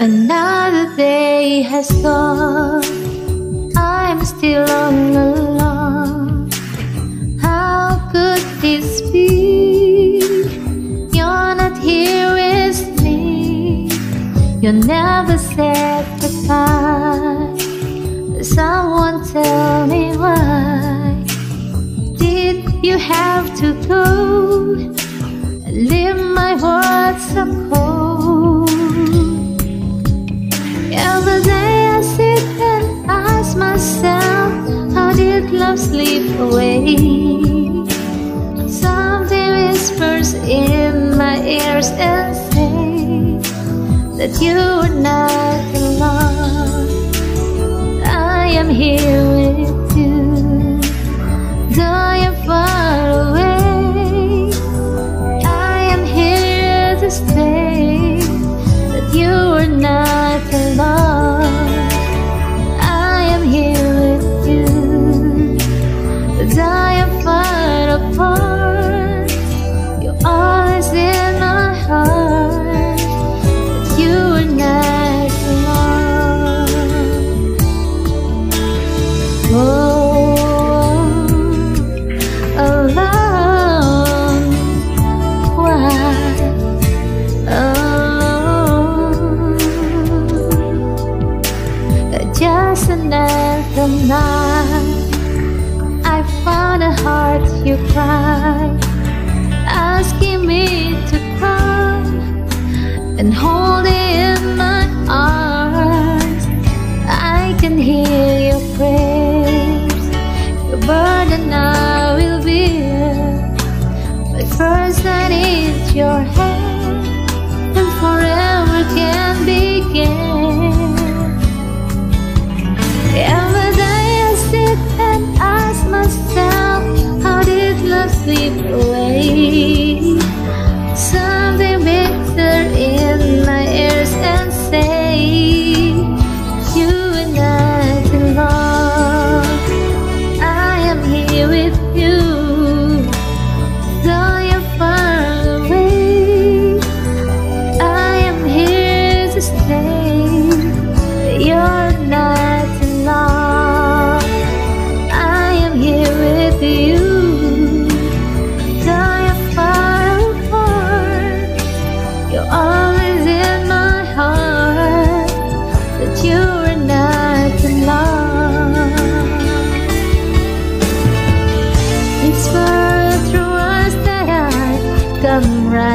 Another day has gone. I'm still on the lawn. How could this be? You're not here with me. You never said goodbye. Someone tell me why. away. Something whispers in my ears and says that you are not alone. I am here. just another night I found a heart you cry Asking me to come And holding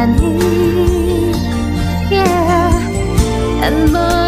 I need. Yeah, and more.